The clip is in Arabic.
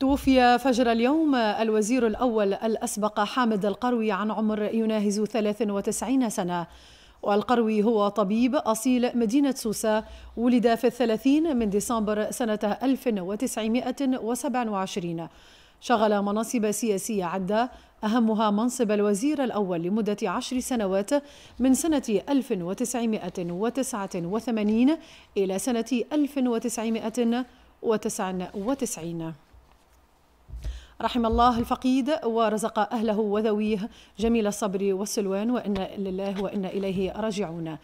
توفي فجر اليوم الوزير الأول الأسبق حامد القروي عن عمر يناهز 93 سنة. والقروي هو طبيب أصيل مدينة سوسة ولد في الثلاثين من ديسمبر سنة 1927 شغل مناصب سياسية عدة أهمها منصب الوزير الأول لمدة عشر سنوات من سنة 1989 إلى سنة 1999 رحم الله الفقيد ورزق أهله وذويه جميل الصبر والسلوان وإنا لله وإنا إليه راجعون.